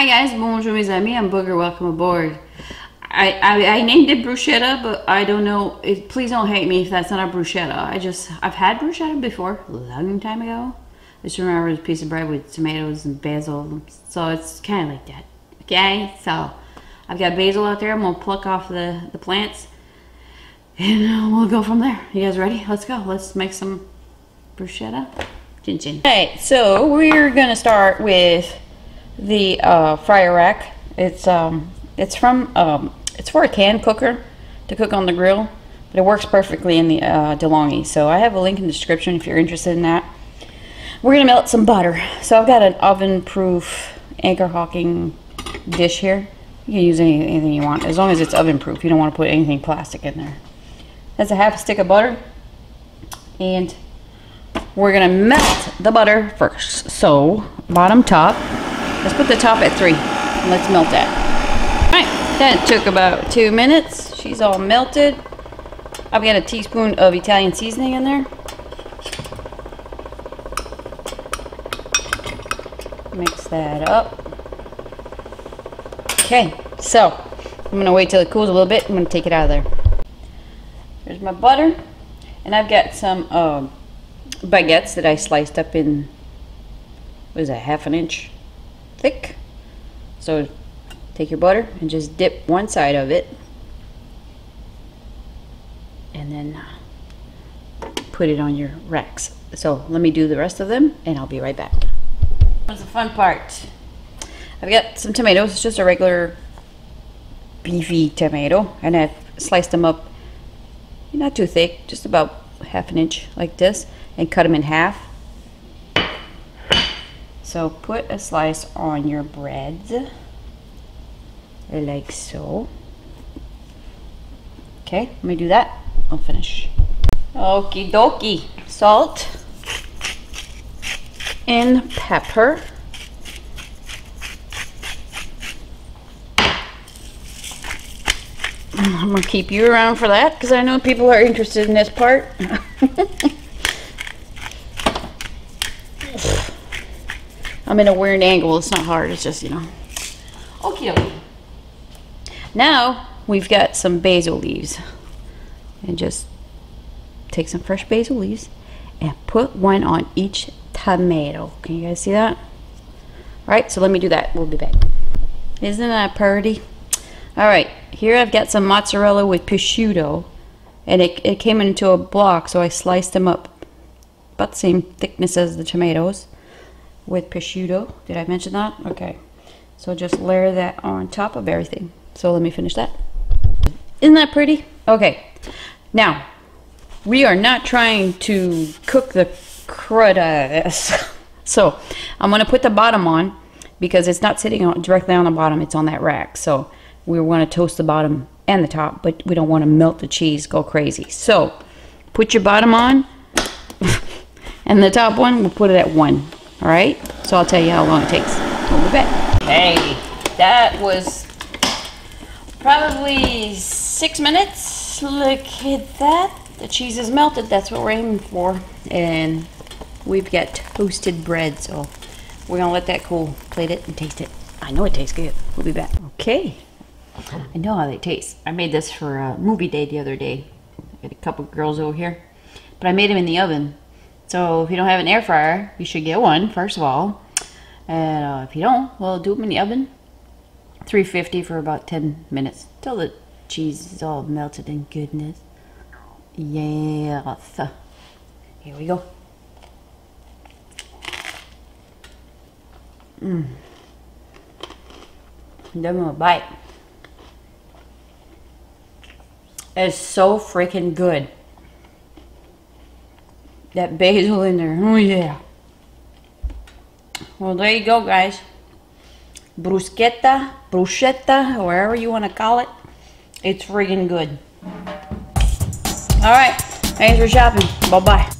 Hi guys, bonjour mes amis, I'm Booger, welcome aboard. I, I, I named it bruschetta, but I don't know, please don't hate me if that's not a bruschetta. I just, I've had bruschetta before, a long time ago. I just remember a piece of bread with tomatoes and basil, so it's kind of like that. Okay, so I've got basil out there, I'm gonna pluck off the, the plants, and uh, we'll go from there. You guys ready? Let's go, let's make some bruschetta. Chin chin. Alright, so we're gonna start with the uh, fryer rack. It's um, it's from um, it's for a can cooker to cook on the grill, but it works perfectly in the uh, DeLonghi. So I have a link in the description if you're interested in that. We're gonna melt some butter. So I've got an oven-proof Anchor Hocking dish here. You can use any, anything you want as long as it's oven-proof. You don't want to put anything plastic in there. That's a half a stick of butter, and we're gonna melt the butter first. So bottom top Let's put the top at three. Let's melt that. All right, that took about two minutes. She's all melted. I've got a teaspoon of Italian seasoning in there. Mix that up. Okay, so I'm gonna wait till it cools a little bit. I'm gonna take it out of there. There's my butter, and I've got some uh, baguettes that I sliced up in, what is that, half an inch? Thick. So take your butter and just dip one side of it and then uh, put it on your racks. So let me do the rest of them and I'll be right back. What's the fun part? I've got some tomatoes, it's just a regular beefy tomato and I've sliced them up not too thick, just about half an inch like this and cut them in half so put a slice on your bread, like so. Okay, let me do that. I'll finish. Okie dokie. Salt and pepper. I'm gonna keep you around for that because I know people are interested in this part. I'm in a weird angle. It's not hard. It's just, you know. Okay. Now we've got some basil leaves. And just take some fresh basil leaves and put one on each tomato. Can you guys see that? All right, so let me do that. We'll be back. Isn't that pretty? All right, here I've got some mozzarella with prosciutto. And it, it came into a block, so I sliced them up about the same thickness as the tomatoes with prosciutto. Did I mention that? Okay. So just layer that on top of everything. So let me finish that. Isn't that pretty? Okay. Now, we are not trying to cook the crud So I'm going to put the bottom on because it's not sitting directly on the bottom. It's on that rack. So we want to toast the bottom and the top, but we don't want to melt the cheese, go crazy. So put your bottom on and the top one, we'll put it at one. All right, so I'll tell you how long it takes. We'll be back. Hey, that was probably six minutes. Look at that. The cheese is melted. That's what we're aiming for. And we've got toasted bread, so we're gonna let that cool. Plate it and taste it. I know it tastes good. We'll be back. Okay. I know how they taste. I made this for a movie day the other day. I got a couple girls over here. But I made them in the oven so if you don't have an air fryer, you should get one, first of all. And uh, if you don't, well, do them in the oven. 350 for about 10 minutes till the cheese is all melted in goodness. Yes. Here we go. Mmm. Give them a bite. It's so freaking good that basil in there. Oh yeah. Well, there you go, guys. Bruschetta, bruschetta, wherever you want to call it. It's friggin' good. All right. Thanks for shopping. Bye-bye.